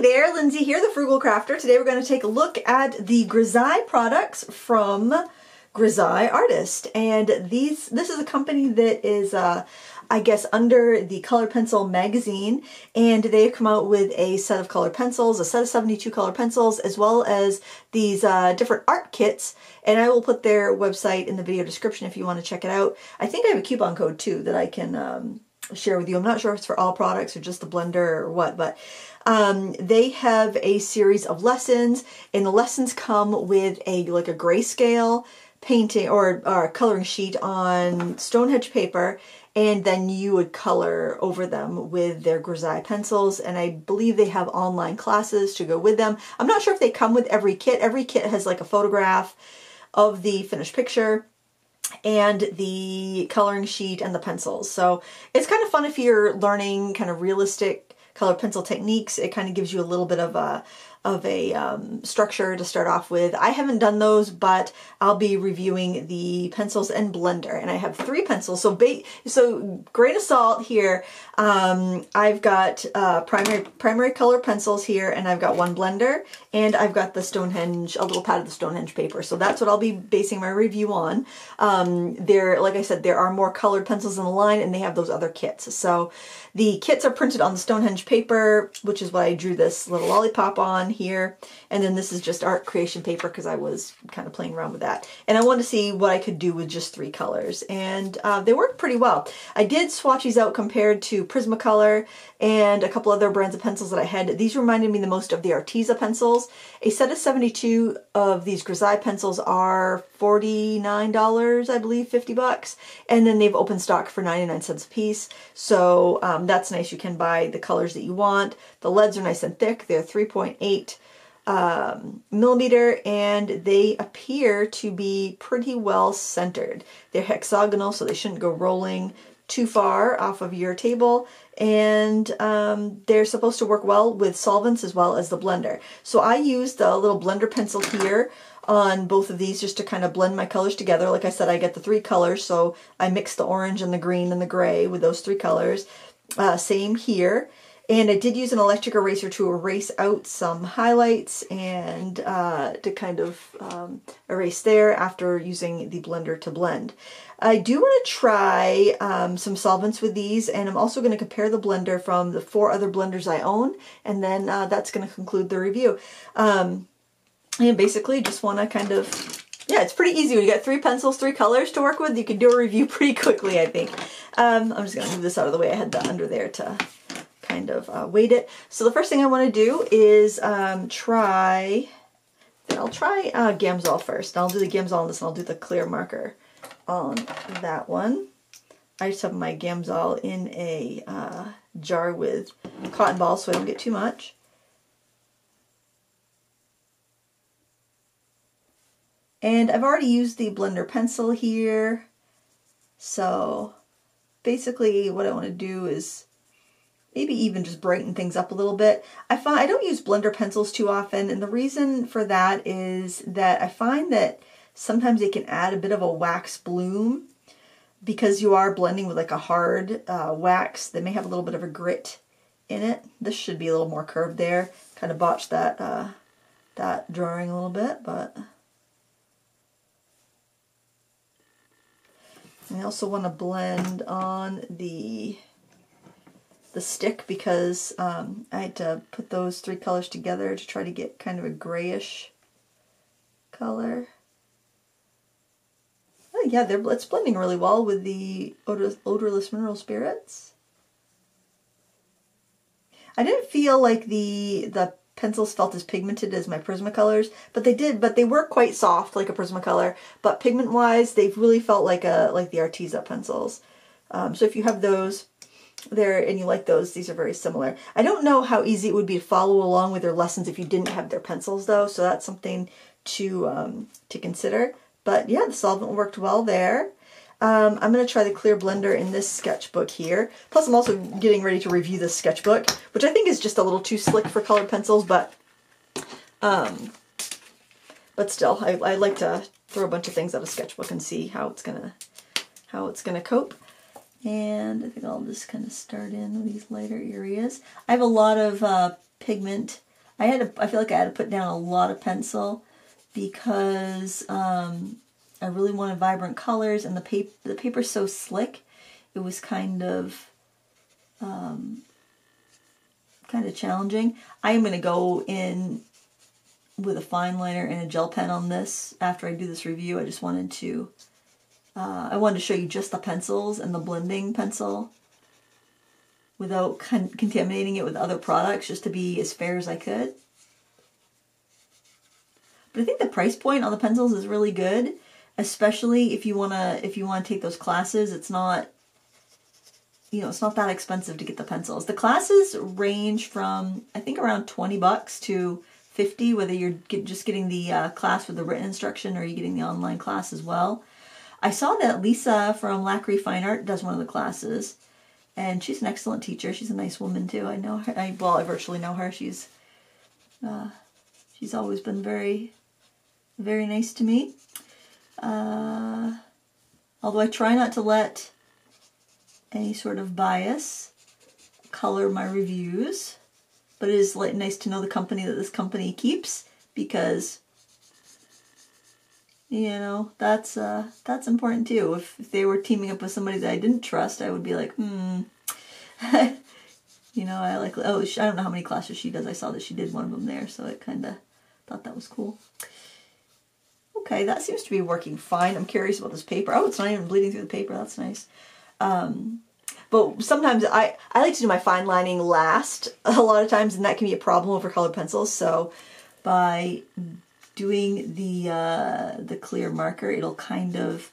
There, Lindsay here, the Frugal Crafter. Today we're going to take a look at the Grizaye products from Grizaye Artist. And these, this is a company that is, uh, I guess, under the Color Pencil magazine. And they've come out with a set of colored pencils, a set of 72 color pencils, as well as these uh, different art kits. And I will put their website in the video description if you want to check it out. I think I have a coupon code too that I can um, share with you. I'm not sure if it's for all products or just the blender or what, but um, they have a series of lessons, and the lessons come with a like a grayscale painting or, or coloring sheet on Stonehenge paper, and then you would color over them with their Grizaye pencils. And I believe they have online classes to go with them. I'm not sure if they come with every kit. Every kit has like a photograph of the finished picture and the coloring sheet and the pencils. So it's kind of fun if you're learning kind of realistic color pencil techniques. It kind of gives you a little bit of a of a um, structure to start off with. I haven't done those, but I'll be reviewing the pencils and blender, and I have three pencils. So, so grain of salt here. Um, I've got uh, primary primary color pencils here, and I've got one blender, and I've got the Stonehenge, a little pad of the Stonehenge paper. So that's what I'll be basing my review on. Um, there, like I said, there are more colored pencils in the line, and they have those other kits. So the kits are printed on the Stonehenge paper, which is what I drew this little lollipop on here. And then this is just art creation paper because I was kind of playing around with that. And I wanted to see what I could do with just three colors. And uh, they worked pretty well. I did swatch these out compared to Prismacolor and a couple other brands of pencils that I had. These reminded me the most of the Arteza pencils. A set of 72 of these Grizaye pencils are $49, I believe, 50 bucks. And then they've open stock for 99 cents a piece. So um, that's nice. You can buy the colors that you want. The leads are nice and thick. They're 3.8 um, millimeter and they appear to be pretty well centered. They're hexagonal so they shouldn't go rolling too far off of your table and um, they're supposed to work well with solvents as well as the blender. So I used a little blender pencil here on both of these just to kind of blend my colors together. Like I said, I get the three colors, so I mix the orange and the green and the gray with those three colors. Uh, same here. And I did use an electric eraser to erase out some highlights and uh, to kind of um, erase there after using the blender to blend. I do want to try um, some solvents with these and I'm also going to compare the blender from the four other blenders I own and then uh, that's going to conclude the review. Um, and basically just want to kind of yeah, it's pretty easy. You got three pencils, three colors to work with, you can do a review pretty quickly, I think. Um, I'm just going to move this out of the way. I had the under there to kind of uh, weight it. So the first thing I want to do is um, try, I'll try uh, Gamsol first. I'll do the Gamsol on this and I'll do the clear marker on that one. I just have my Gamsol in a uh, jar with cotton balls so I don't get too much. And I've already used the blender pencil here. So basically what I want to do is maybe even just brighten things up a little bit. I find I don't use blender pencils too often and the reason for that is that I find that sometimes they can add a bit of a wax bloom because you are blending with like a hard uh, wax that may have a little bit of a grit in it. This should be a little more curved there. Kind of botched that uh, that drawing a little bit, but I also want to blend on the the stick because um, I had to put those three colors together to try to get kind of a grayish color. Oh yeah, they're, it's blending really well with the odor, odorless mineral spirits. I didn't feel like the the pencils felt as pigmented as my Prismacolors, but they did, but they were quite soft like a Prismacolor, but pigment wise, they've really felt like a like the Arteza pencils. Um, so if you have those, there and you like those, these are very similar. I don't know how easy it would be to follow along with their lessons if you didn't have their pencils though, so that's something to um, to consider. But yeah, the solvent worked well there. Um, I'm going to try the clear blender in this sketchbook here. Plus I'm also getting ready to review this sketchbook, which I think is just a little too slick for colored pencils, but um, but still, I, I like to throw a bunch of things at a sketchbook and see how it's gonna how it's gonna cope. And I think I'll just kind of start in these lighter areas. I have a lot of uh, pigment I had to, I feel like I had to put down a lot of pencil because um, I really wanted vibrant colors and the paper the paper's so slick. It was kind of um, kind of challenging. I am going to go in with a fine liner and a gel pen on this after I do this review. I just wanted to uh, I wanted to show you just the pencils and the blending pencil without con contaminating it with other products just to be as fair as I could. But I think the price point on the pencils is really good, especially if you wanna if you wanna take those classes. It's not you know, it's not that expensive to get the pencils. The classes range from I think around 20 bucks to 50 whether you're get, just getting the uh, class with the written instruction or you're getting the online class as well. I saw that Lisa from Lachri Fine Art does one of the classes and she's an excellent teacher. She's a nice woman too. I know her. I, well, I virtually know her. She's uh, she's always been very very nice to me. Uh, although I try not to let any sort of bias color my reviews, but it is like nice to know the company that this company keeps because you know that's uh, that's important too. If, if they were teaming up with somebody that I didn't trust, I would be like, hmm. you know, I like oh I don't know how many classes she does. I saw that she did one of them there, so I kind of thought that was cool. Okay, that seems to be working fine. I'm curious about this paper. Oh, it's not even bleeding through the paper. That's nice. Um, but sometimes I, I like to do my fine lining last a lot of times, and that can be a problem over colored pencils. So by doing the uh, the clear marker, it'll kind of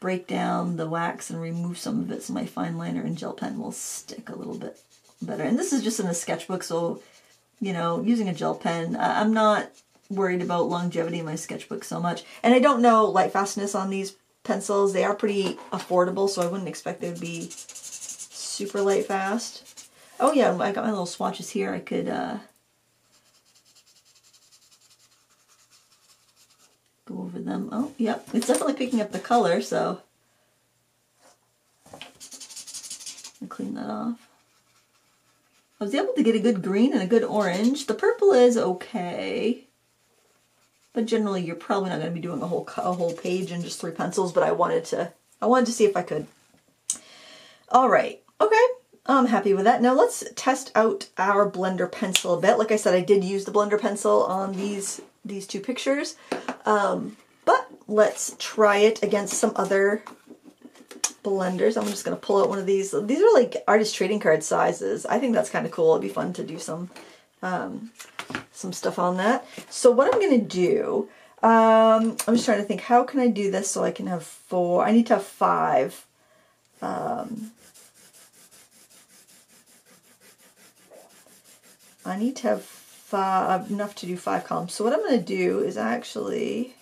break down the wax and remove some of it so my fine liner and gel pen will stick a little bit better. And this is just in a sketchbook, so, you know, using a gel pen, I'm not worried about longevity in my sketchbook so much. And I don't know light fastness on these pencils. They are pretty affordable, so I wouldn't expect they would be super light fast. Oh yeah, I got my little swatches here. I could uh, go over them. Oh, yep, it's definitely picking up the color, so I'll clean that off. I was able to get a good green and a good orange. The purple is okay. But generally, you're probably not going to be doing a whole a whole page in just three pencils. But I wanted to I wanted to see if I could. All right, okay, I'm happy with that. Now let's test out our blender pencil a bit. Like I said, I did use the blender pencil on these these two pictures, um, but let's try it against some other blenders. I'm just going to pull out one of these. These are like artist trading card sizes. I think that's kind of cool. It'd be fun to do some um, some stuff on that. So what I'm going to do, um, I'm just trying to think, how can I do this so I can have four? I need to have five. Um, I need to have five, enough to do five columns. So what I'm going to do is actually...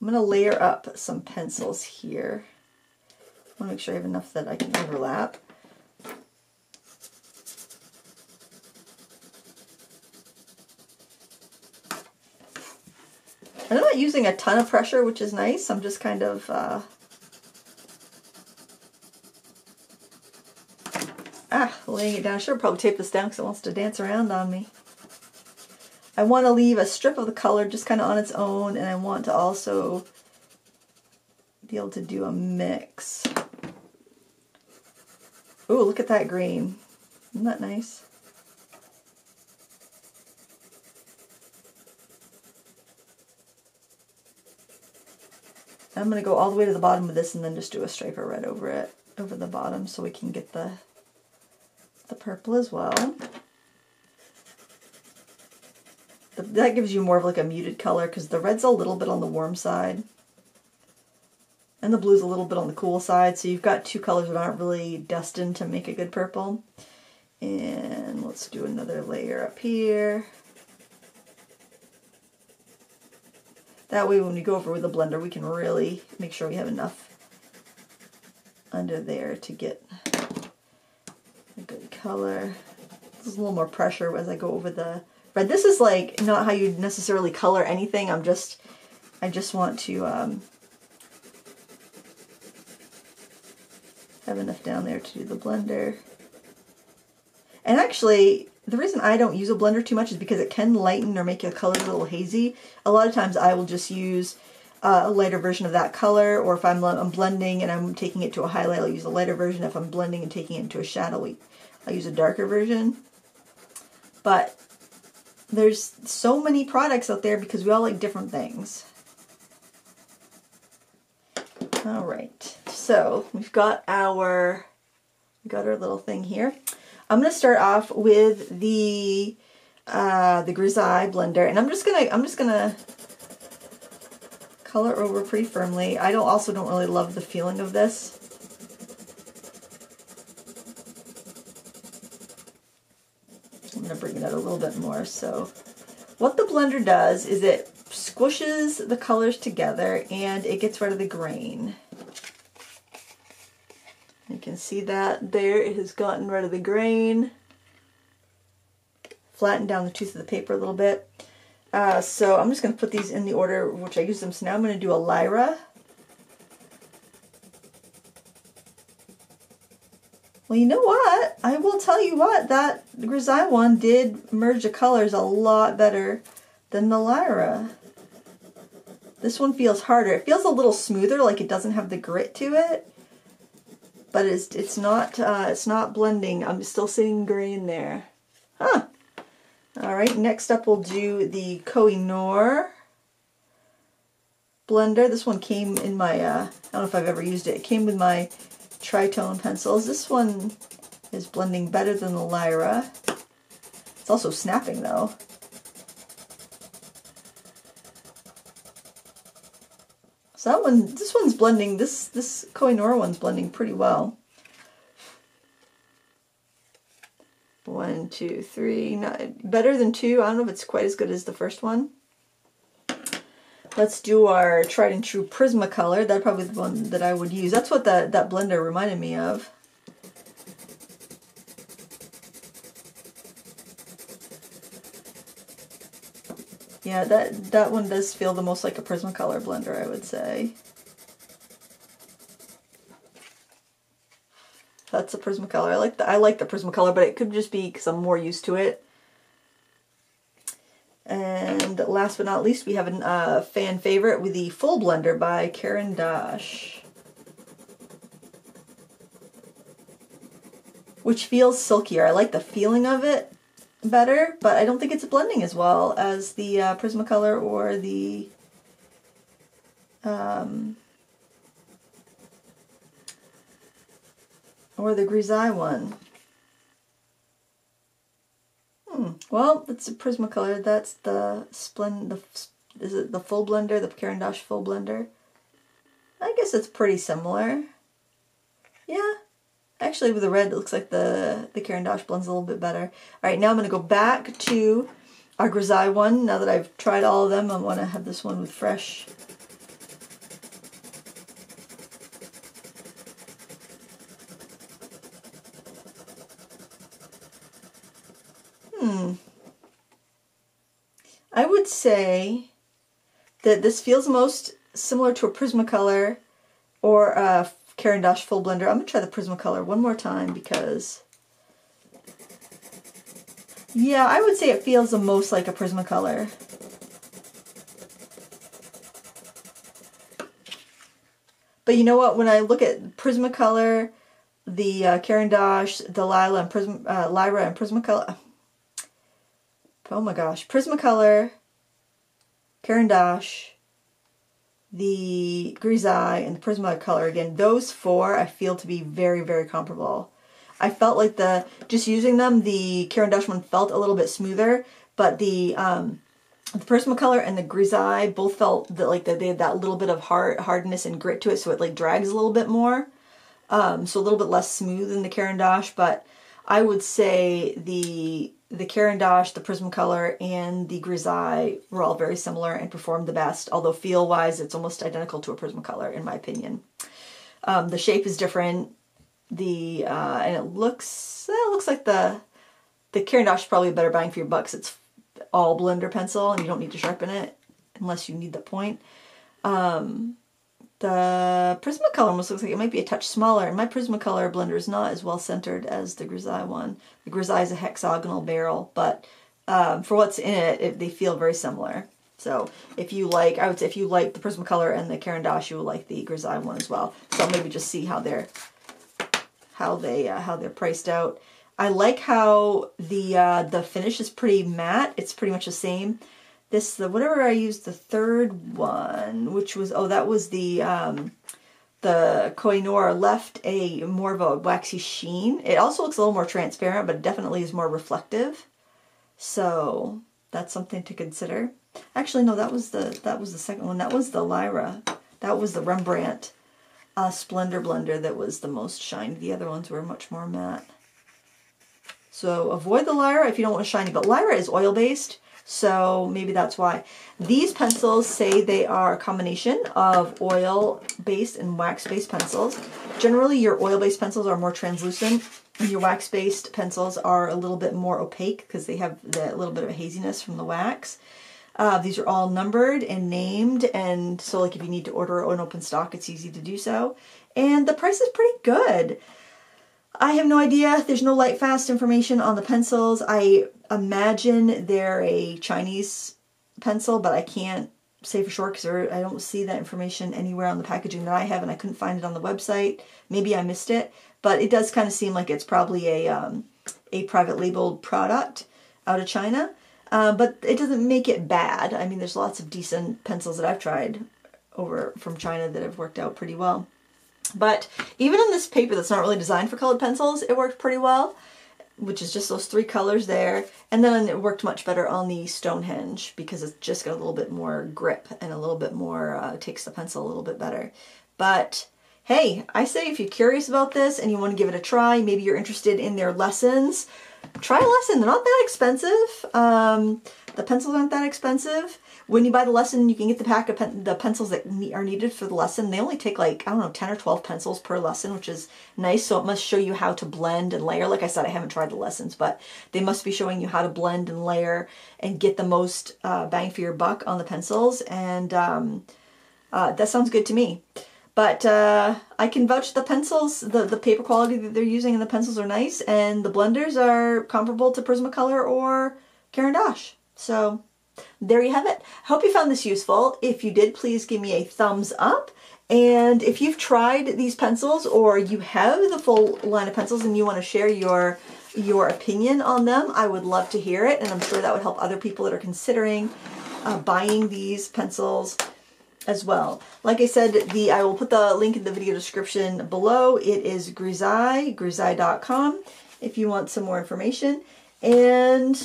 I'm going to layer up some pencils here. I want to make sure I have enough that I can overlap. I'm not using a ton of pressure, which is nice. I'm just kind of uh, laying it down. I should probably tape this down because it wants to dance around on me. I want to leave a strip of the color just kind of on its own, and I want to also be able to do a mix. Ooh, look at that green. Isn't that nice? I'm going to go all the way to the bottom of this and then just do a stripe of red over it, over the bottom so we can get the, the purple as well. The, that gives you more of like a muted color because the red's a little bit on the warm side. And the blue's a little bit on the cool side, so you've got two colors that aren't really destined to make a good purple. And let's do another layer up here. That way when we go over with the blender, we can really make sure we have enough under there to get color. There's a little more pressure as I go over the red. This is like not how you necessarily color anything. I'm just, I just want to um, have enough down there to do the blender. And actually, the reason I don't use a blender too much is because it can lighten or make your colors a little hazy. A lot of times I will just use uh, a lighter version of that color, or if I'm, I'm blending and I'm taking it to a highlight, I'll use a lighter version. If I'm blending and taking it into a shadow, I'll use a darker version. But there's so many products out there because we all like different things. All right, so we've got our, we got our little thing here. I'm gonna start off with the uh, the Grizaye blender, and I'm just gonna I'm just gonna color over pretty firmly. I don't also don't really love the feeling of this. I'm gonna bring it out a little bit more. So, what the blender does is it squishes the colors together and it gets rid of the grain. You can see that there, it has gotten rid of the grain. Flattened down the tooth of the paper a little bit. Uh, so I'm just going to put these in the order which I use them. So now I'm going to do a Lyra. Well, you know what? I will tell you what, that Grizaye one did merge the colors a lot better than the Lyra. This one feels harder. It feels a little smoother, like it doesn't have the grit to it. But it's it's not uh, it's not blending. I'm still seeing grain there. Huh. All right, next up we'll do the Koh-i-Noor blender. This one came in my, uh, I don't know if I've ever used it. It came with my tritone pencils. This one is blending better than the Lyra. It's also snapping though. So that one, this one's blending, this, this Koh-i-Noor one's blending pretty well. One, two, three, not, better than two. I don't know if it's quite as good as the first one. Let's do our tried and true Prismacolor. That's probably the one that I would use. That's what that, that blender reminded me of. Yeah, that, that one does feel the most like a Prismacolor blender, I would say. That's a Prismacolor. I like the I like the Prismacolor, but it could just be because I'm more used to it. And last but not least, we have a uh, fan favorite with the Full Blender by Caran d'Ache. Which feels silkier. I like the feeling of it better, but I don't think it's blending as well as the uh, Prismacolor or the um, or the Grizaye one. Hmm. Well, it's a Prismacolor. That's the Splend. The is it the full blender? The Caran full blender. I guess it's pretty similar. Yeah, Actually, with the red, it looks like the, the Caran blends a little bit better. All right, now I'm going to go back to our Grizaye one. Now that I've tried all of them, I want to have this one with fresh. Hmm. I would say that this feels most similar to a Prismacolor or a Caran d'Ache Full Blender. I'm going to try the Prismacolor one more time because... Yeah, I would say it feels the most like a Prismacolor. But you know what? When I look at Prismacolor, the uh, Caran d'Ache, and Prism, uh, Lyra and Prismacolor... Oh my gosh. Prismacolor, Caran d'Ache, the Grizaye and the Prismacolor again, those four I feel to be very, very comparable. I felt like the, just using them, the Caran d'Ache one felt a little bit smoother, but the, um, the Prismacolor and the Grizaye both felt that like that they had that little bit of hard hardness and grit to it, so it like drags a little bit more. Um, so a little bit less smooth than the Caran d'Ache, but I would say the the Caran d'Ache, the Prismacolor, and the Grizaye were all very similar and performed the best, although feel-wise it's almost identical to a Prismacolor in my opinion. Um, the shape is different, the uh, and it looks it looks like the the Caran d'Ache is probably a better bang for your bucks. It's all blender pencil and you don't need to sharpen it unless you need the point. Um, The Prismacolor almost looks like it might be a touch smaller, and my Prismacolor blender is not as well centered as the Grizaye one. The Grizaye is a hexagonal barrel, but um, for what's in it, it, they feel very similar. So if you like, I would say if you like the Prismacolor and the Caran you will like the Grizaye one as well. So maybe just see how they're how they uh, how they're priced out. I like how the uh, the finish is pretty matte. It's pretty much the same this the whatever I used the third one, which was oh that was the um, the Koh-i-Noor left a more of a waxy sheen. It also looks a little more transparent, but it definitely is more reflective. So that's something to consider. Actually, no, that was the that was the second one. That was the Lyra. That was the Rembrandt uh, Splender blender that was the most shiny. The other ones were much more matte. So avoid the Lyra if you don't want shiny. But Lyra is oil based, so maybe that's why. These pencils say they are a combination of oil-based and wax-based pencils. Generally, your oil-based pencils are more translucent. Your wax-based pencils are a little bit more opaque because they have the little bit of haziness from the wax. Uh, these are all numbered and named, and so like if you need to order an open stock, it's easy to do so. And the price is pretty good. I have no idea. There's no Lightfast information on the pencils. I imagine they're a Chinese pencil, but I can't say for sure because I don't see that information anywhere on the packaging that I have, and I couldn't find it on the website. Maybe I missed it, but it does kind of seem like it's probably a um, a private labeled product out of China. Uh, but it doesn't make it bad. I mean, there's lots of decent pencils that I've tried over from China that have worked out pretty well. But even on this paper that's not really designed for colored pencils, it worked pretty well which is just those three colors there. And then it worked much better on the Stonehenge because it's just got a little bit more grip and a little bit more, uh, takes the pencil a little bit better. But hey, I say if you're curious about this and you want to give it a try, maybe you're interested in their lessons, try a lesson. They're not that expensive. Um, the pencils aren't that expensive. When you buy the lesson, you can get the pack of pen the pencils that are needed for the lesson. They only take like, I don't know, 10 or 12 pencils per lesson, which is nice. So it must show you how to blend and layer. Like I said, I haven't tried the lessons, but they must be showing you how to blend and layer and get the most uh, bang for your buck on the pencils. And um, uh, that sounds good to me. But uh, I can vouch the pencils, the, the paper quality that they're using and the pencils are nice. And the blenders are comparable to Prismacolor or Caran d'Ache. So there you have it. Hope you found this useful. If you did, please give me a thumbs up. And if you've tried these pencils or you have the full line of pencils and you want to share your your opinion on them, I would love to hear it. And I'm sure that would help other people that are considering uh, buying these pencils as well. Like I said, the I will put the link in the video description below. It is Grizaye, grizaye.com if you want some more information. And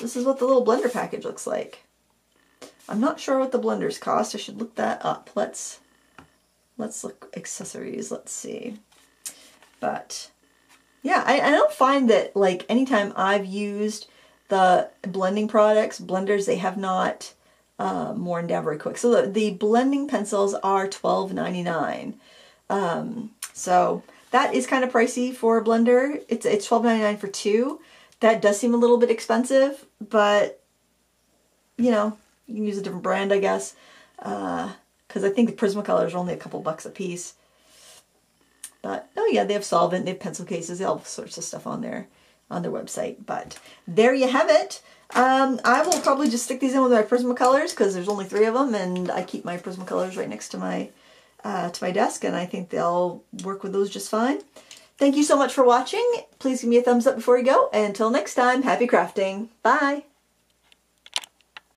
this is what the little blender package looks like. I'm not sure what the blenders cost. I should look that up. Let's let's look accessories. Let's see. But yeah, I, I don't find that like anytime I've used the blending products, blenders, they have not uh, worn down very quick. So the, the blending pencils are $12.99. Um, so that is kind of pricey for a blender. It's it's $12.99 for two. That does seem a little bit expensive, but you know, you can use a different brand, I guess. Because uh, I think the Prismacolors are only a couple bucks a piece. But oh yeah, they have solvent, they have pencil cases, they have all sorts of stuff on their on their website. But there you have it. Um, I will probably just stick these in with my Prismacolors because there's only three of them, and I keep my Prismacolors right next to my uh, to my desk, and I think they'll work with those just fine. Thank you so much for watching. Please give me a thumbs up before you go. And until next time, happy crafting. Bye.